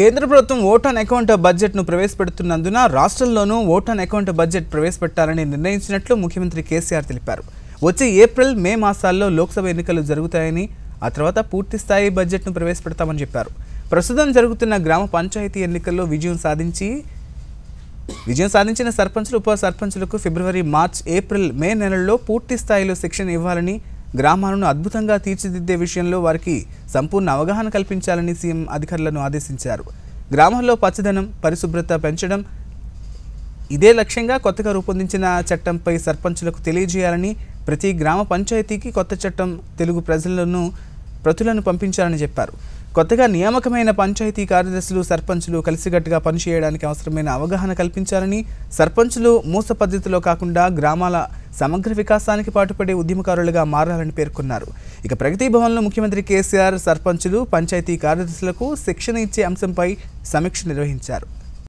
కేంద్ర ప్రభుత్వం vote on account బడ్జెట్ను ప్రవేశపెడుతున్నందున రాష్ట్రంలోనూ ఓట్ ఆన్ అకౌంట్ బడ్జెట్ ప్రవేశపెట్టాలని నిర్ణయించినట్లు ముఖ్యమంత్రి కేసీఆర్ తెలిపారు. వచ్చే ఏప్రిల్ మే మాసాల్లో లోక్సభ ఎన్నికలు జరుగుతాయని ఆ తర్వాత పూర్తి స్థాయి బడ్జెట్ను ప్రవేశపెడతామని చెప్పారు. ప్రస్తుతం జరుగుతున్న గ్రామ పంచాయతీ ఎన్నికల్లో విజయం సాధించి విజయం సాధించిన సర్పంచులు ఉప సర్పంచులకు ఫిబ్రవరి మార్చ్ ఏప్రిల్ మే నెలల్లో పూర్తి స్థాయిలో శిక్షణ ఇవ్వాలని గ్రామాలను అద్భుతంగా తీర్చిదిద్దే విషయంలో వారికి సంపూర్ణ అవగాహన కల్పించాలని సీఎం అధికారులను ఆదేశించారు. గ్రామాల్లో పచ్చదనం పరిశుభ్రత పెంచడం ఇదే లక్ష్యంగా కొత్తగా రూపొందించిన చట్టంపై సర్పంచులకు తెలియజేయాలని ప్రతి గ్రామ పంచాయతీకి కొత్త చట్టం తెలుగు ప్రజలను ప్రతులను పంపించాలని చెప్పారు. కొత్తగా నియామకమైన పంచాయతీ కార్యదర్శులు సర్పంచులు కలిసికట్టుగా పనిచేయడానికి అవసరమైన అవగాహన కల్పించాలని సర్పంచులు మూస పద్ధతిలో కాకుండా గ్రామాల సమగ్ర వికాసానికి పాటుపడే ఉద్యమకారులుగా మారాలని పేర్కొన్నారు. ఇక ప్రగతి భవన్లో ముఖ్యమంత్రి కేసీఆర్ సర్పంచులు పంచాయతీ కార్యదర్శులకు శిక్షణ ఇచ్చే అంశంపై సమీక్ష నిర్వహించారు.